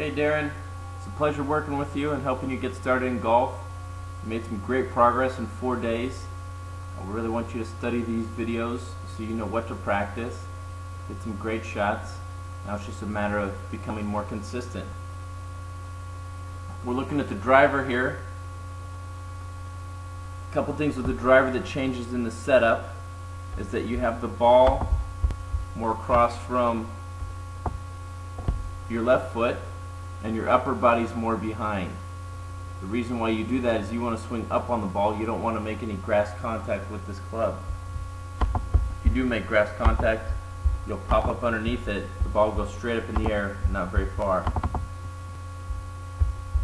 Okay, Darin, it's a pleasure working with you and helping you get started in golf. You made some great progress in four days. I really want you to study these videos so you know what to practice, get some great shots. Now it's just a matter of becoming more consistent. We're looking at the driver here. A couple things with the driver that changes in the setup is that you have the ball more across from your left foot and your upper body's more behind. The reason why you do that is you want to swing up on the ball. You don't want to make any grass contact with this club. If you do make grass contact, you'll pop up underneath it. The ball goes straight up in the air, not very far.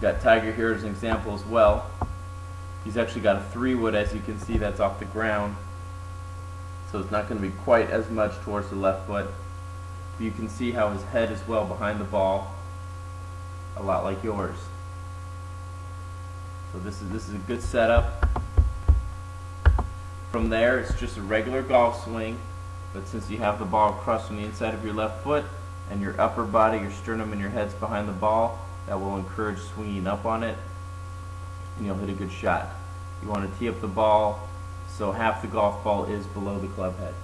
Got Tiger here as an example as well. He's actually got a three wood as you can see that's off the ground. So it's not going to be quite as much towards the left foot. But you can see how his head is well behind the ball a lot like yours. So this is this is a good setup. From there, it's just a regular golf swing, but since you have the ball across on the inside of your left foot and your upper body, your sternum and your head's behind the ball, that will encourage swinging up on it, and you'll hit a good shot. You want to tee up the ball so half the golf ball is below the club head.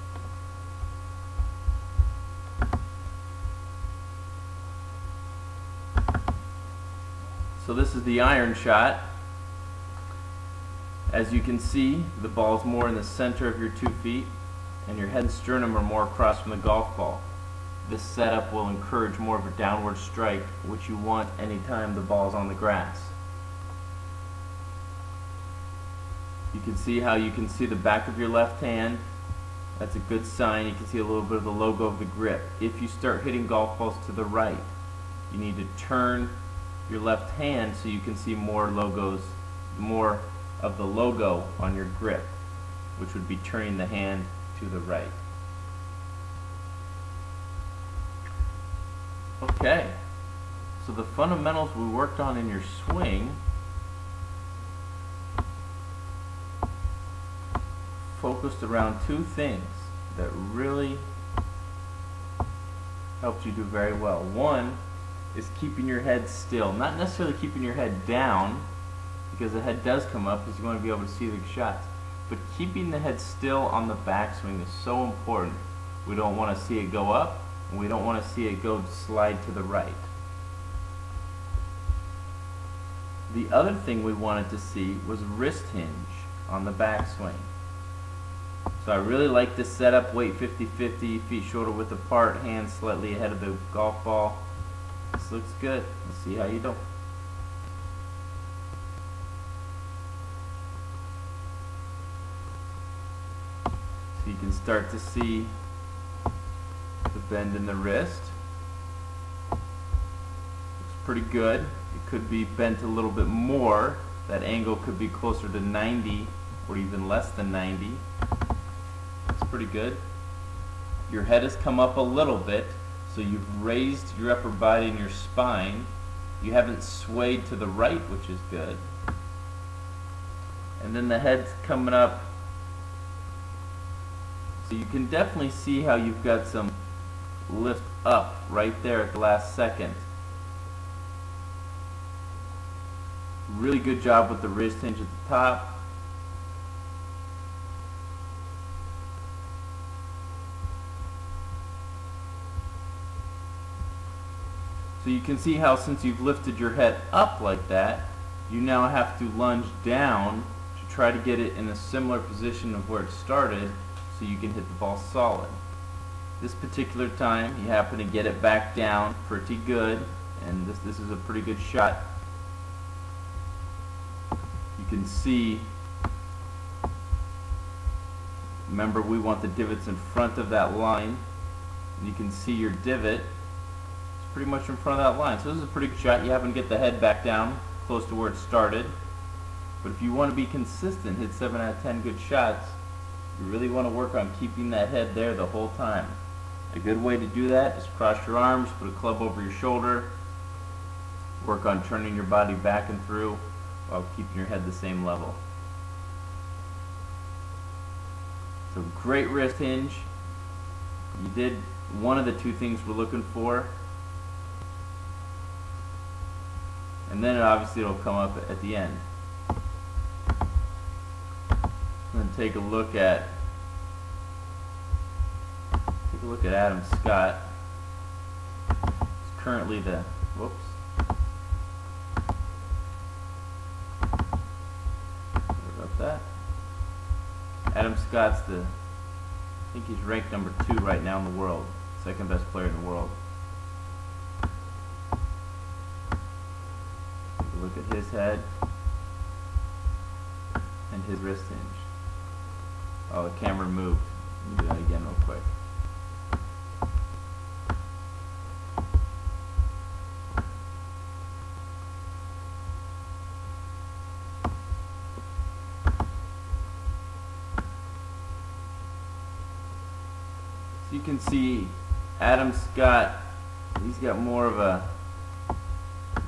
So this is the iron shot. As you can see, the ball is more in the center of your two feet, and your head and sternum are more across from the golf ball. This setup will encourage more of a downward strike, which you want anytime the ball is on the grass. You can see how you can see the back of your left hand. That's a good sign. You can see a little bit of the logo of the grip. If you start hitting golf balls to the right, you need to turn your left hand so you can see more logos, more of the logo on your grip, which would be turning the hand to the right. Okay, so the fundamentals we worked on in your swing focused around two things that really helped you do very well. One is keeping your head still. Not necessarily keeping your head down, because the head does come up because you want to be able to see the shots. But keeping the head still on the backswing is so important. We don't want to see it go up, and we don't want to see it go slide to the right. The other thing we wanted to see was wrist hinge on the backswing. So I really like this setup, weight 50-50, feet shoulder width apart, hands slightly ahead of the golf ball. This looks good. Let's see how you do. So you can start to see the bend in the wrist. Looks pretty good. It could be bent a little bit more. That angle could be closer to 90 or even less than 90. That's pretty good. Your head has come up a little bit. So you've raised your upper body and your spine. You haven't swayed to the right, which is good. And then the head's coming up. So you can definitely see how you've got some lift up right there at the last second. Really good job with the wrist hinge at the top. So you can see how since you've lifted your head up like that, you now have to lunge down to try to get it in a similar position of where it started so you can hit the ball solid. This particular time, you happen to get it back down pretty good, and this, this is a pretty good shot. You can see, remember we want the divots in front of that line, you can see your divot pretty much in front of that line. So this is a pretty good shot. You happen to get the head back down close to where it started. But if you want to be consistent, hit 7 out of 10 good shots, you really want to work on keeping that head there the whole time. A good way to do that is cross your arms, put a club over your shoulder, work on turning your body back and through while keeping your head the same level. So great wrist hinge. You did one of the two things we're looking for. And then obviously it'll come up at the end. And take a look at take a look at Adam Scott. He's currently the whoops. Sorry about that. Adam Scott's the I think he's ranked number two right now in the world. Second best player in the world. Take a look at his head and his wrist hinge. Oh, the camera moved. Let me do that again real quick. So you can see Adam Scott, he's got more of a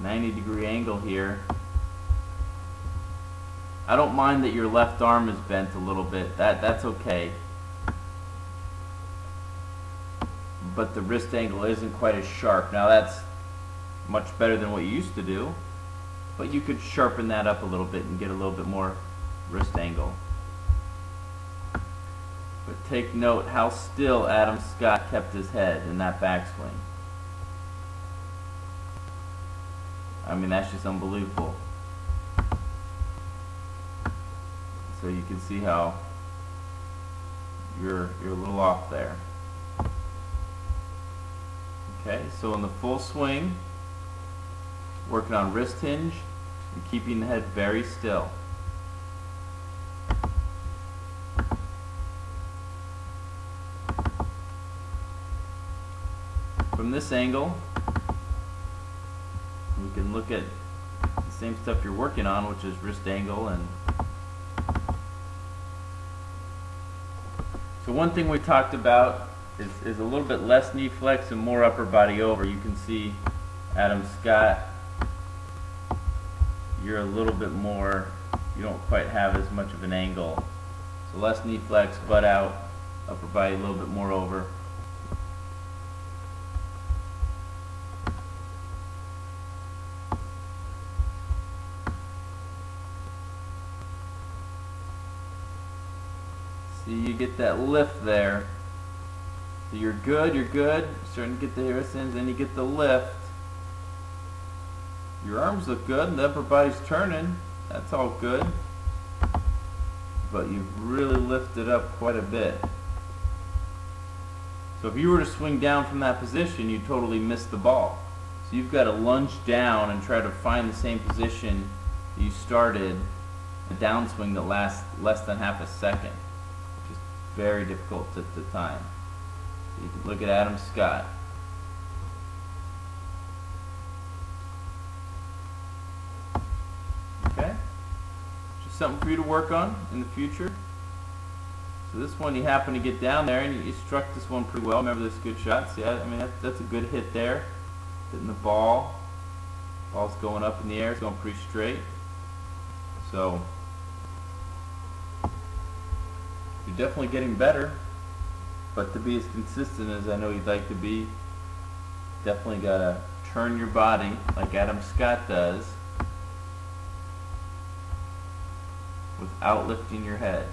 90 degree angle here. I don't mind that your left arm is bent a little bit. That that's okay. But the wrist angle isn't quite as sharp. Now that's much better than what you used to do. But you could sharpen that up a little bit and get a little bit more wrist angle. But take note how still Adam Scott kept his head in that backswing. I mean, that's just unbelievable. So you can see how you're, you're a little off there. Okay, so in the full swing, working on wrist hinge and keeping the head very still. From this angle, look at the same stuff you're working on, which is wrist angle and so one thing we talked about is, is a little bit less knee flex and more upper body over. You can see Adam Scott, you're a little bit more, you don't quite have as much of an angle. So less knee flex, butt out, upper body a little bit more over. See, you get that lift there. So you're good, you're good. Starting to get the Harrisons, then you get the lift. Your arms look good, and the upper body's turning. That's all good. But you've really lifted up quite a bit. So if you were to swing down from that position, you totally miss the ball. So you've got to lunge down and try to find the same position you started a downswing that lasts less than half a second. Very difficult at the time. You can look at Adam Scott. Okay? Just something for you to work on in the future. So this one you happen to get down there and you, struck this one pretty well. Remember this good shot? See, I, I mean that, that's a good hit there. Hitting the ball. Ball's going up in the air. It's going pretty straight. So you're definitely getting better. But to be as consistent as I know you'd like to be, definitely gotta turn your body like Adam Scott does without lifting your head.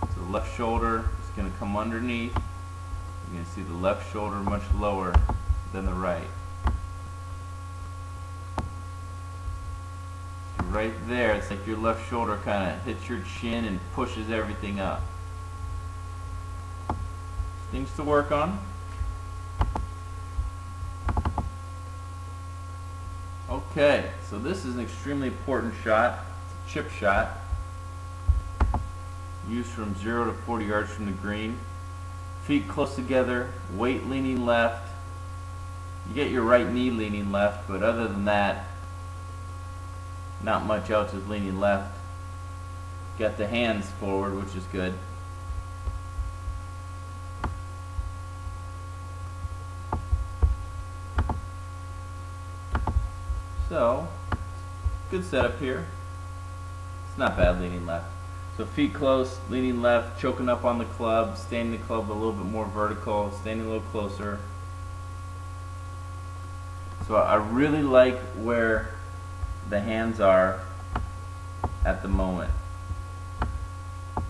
So the left shoulder is going to come underneath. You're going to see the left shoulder much lower than the right. Right there, it's like your left shoulder kind of hits your chin and pushes everything up. Things to work on. Okay, so this is an extremely important shot. It's a chip shot used from 0 to 40 yards from the green. Feet close together, weight leaning left. You get your right knee leaning left, but other than that, not much else is leaning left. Got the hands forward, which is good. So, good setup here. It's not bad leaning left. So feet close, leaning left, choking up on the club, standing the club a little bit more vertical, standing a little closer. So I really like where the hands are at the moment. I'm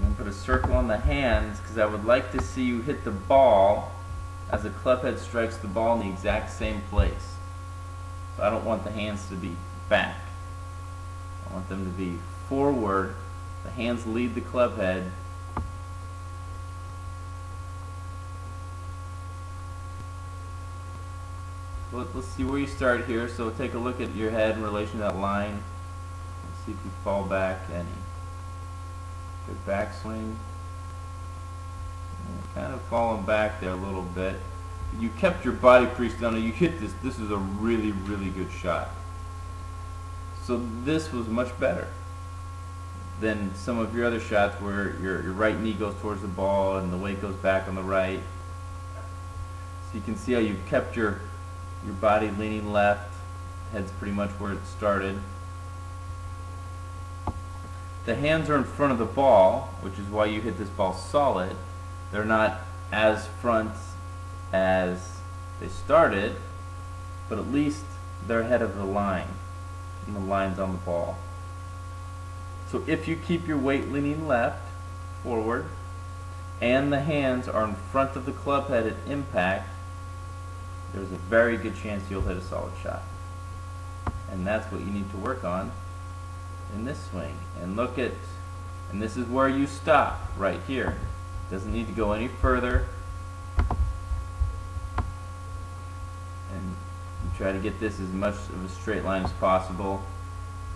going to put a circle on the hands because I would like to see you hit the ball as the club head strikes the ball in the exact same place. I don't want the hands to be back. I want them to be forward. The hands lead the club head. Let, us see where you start here. So take a look at your head in relation to that line. Let's see if you fall back any. Good backswing. Kind of falling back there a little bit. You kept your body pretty still. Now you hit this. This is a really, really good shot. So this was much better than some of your other shots where your, your right knee goes towards the ball and the weight goes back on the right. So you can see how you've kept your your body leaning left, head's pretty much where it started. The hands are in front of the ball, which is why you hit this ball solid. They're not as front as they started, but at least they're ahead of the line, and the line's on the ball. So if you keep your weight leaning left, forward, and the hands are in front of the club head at impact, there's a very good chance you'll hit a solid shot. And that's what you need to work on in this swing. And look at, and this is where you stop, right here. Doesn't need to go any further. And you try to get this as much of a straight line as possible.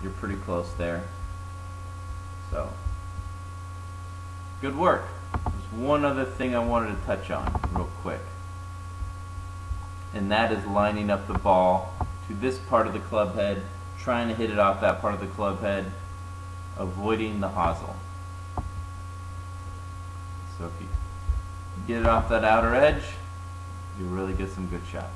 You're pretty close there. So, good work. There's one other thing I wanted to touch on real quick and that is lining up the ball to this part of the club head, trying to hit it off that part of the club head, avoiding the hosel. So if you get it off that outer edge, you really get some good shots.